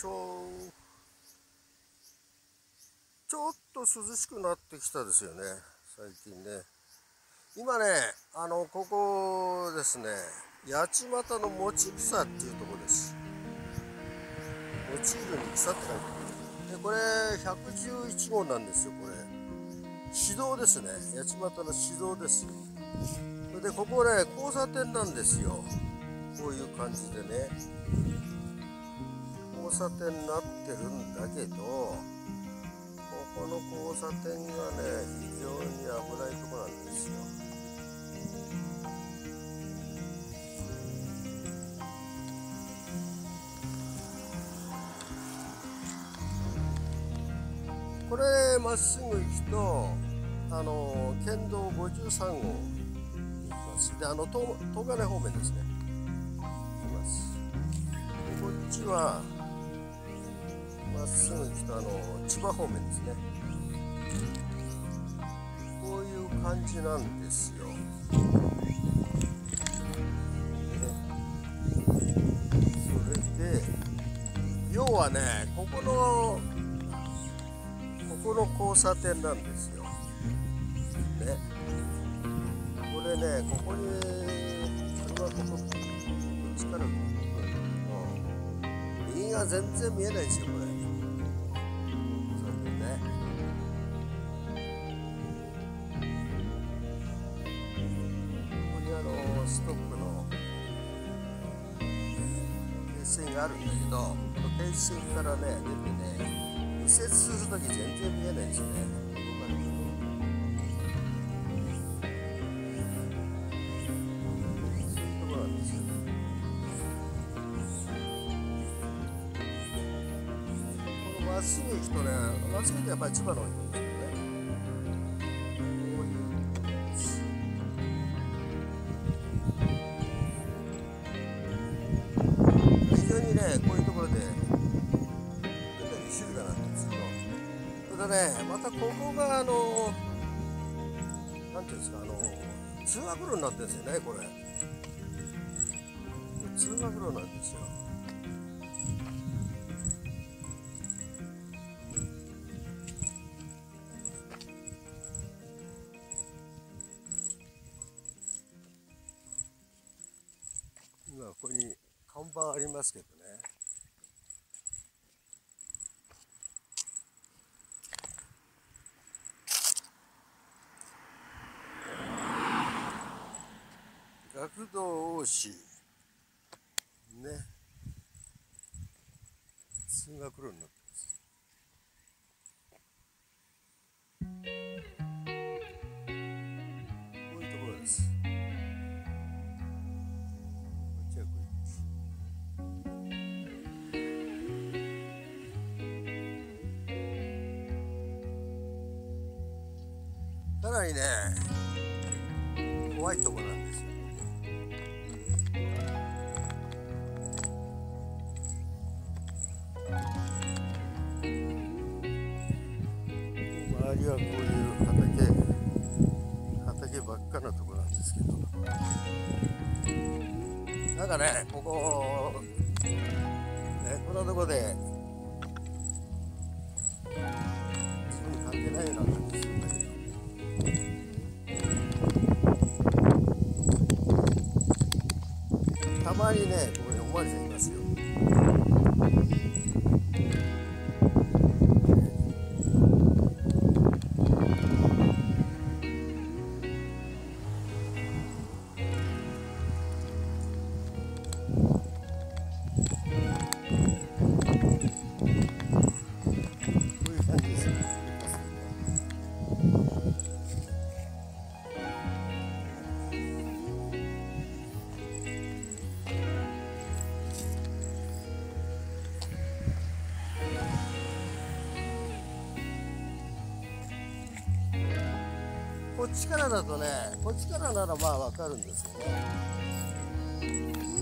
ちょちょっと涼しくなってきたですよね。最近ね。今ねあのここですね。八街の餅草っていうとこです。餅色に草って書いてある。でこれ111号なんですよこれ。市道ですね。八街の市道です。でここね交差点なんですよ。こういう感じでね。交差点になってるんだけどここの交差点がね非常に危ないとこなんですよ。これまっすぐ行くとあの県道53号行きます。であの東東金方面ですね。行きます。でこっちはまっすぐ行くとあの千葉方面ですねこういう感じなんですよ、ね、それで要はねここのここの交差点なんですよ。ね。これね、ここに車がこここっちから来るんだけど、右が全然見えないですよ、これ。ストップの停止線があるんだけど、この停止線からね、出てね、右折するとき全然見えないですね。動かないけど。そういうところなんです？よ。このまっすぐ行くとね、まっすぐ行くとやっぱり千葉の方にね、またここがあの、なんていうんですか、あの、通学路になってるんですよね、これ。通学路なんですよ。今ここに看板ありますけどね。学童王子ね。通学路になってます。こういうところです。こっちはこうですかなりね怖いところなんですよ。りはこういう畑畑ばっかなとこなんですけど。なんかねここねこんなとこで自分に関係ないような感じするんだけど。たまにねここにおまわりさんいますよ。っちからだとねこっちからならまあわかるんですよね。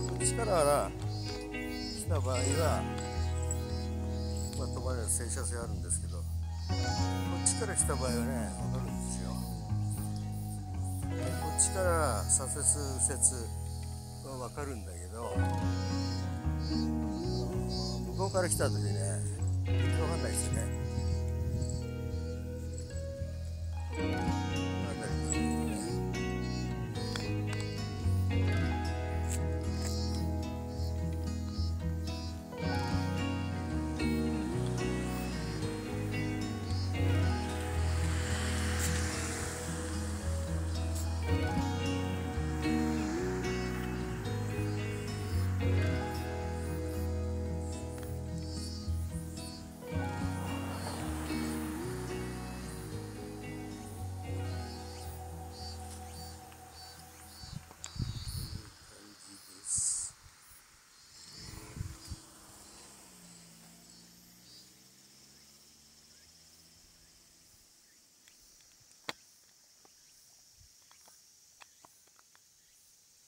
こっちからな来た場合はまあ、止まれる停車線あるんですけどこっちから来た場合はね分かるんですよ。でこっちから左折右折は分かるんだけど向こうから来た時ね分かんないですね。